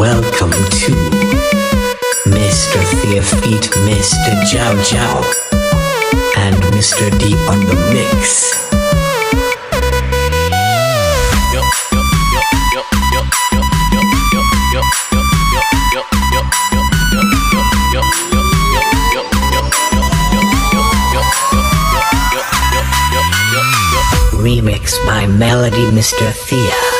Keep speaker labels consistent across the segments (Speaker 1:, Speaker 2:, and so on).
Speaker 1: Welcome to Mr. Thea Feet, Mr. Jow Jow, and Mr. D on the mix. Remix by Melody Mr. Thea.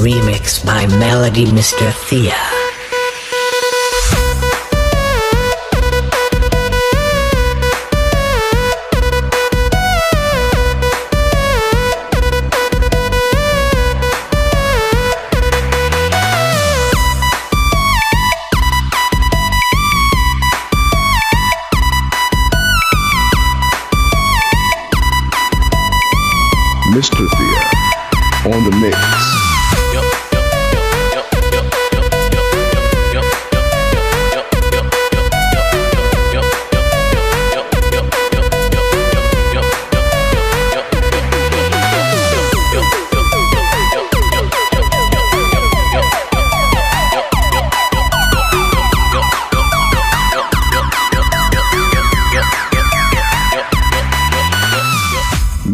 Speaker 1: Remix by Melody Mr. Thea.
Speaker 2: Mr. Thea on the mix.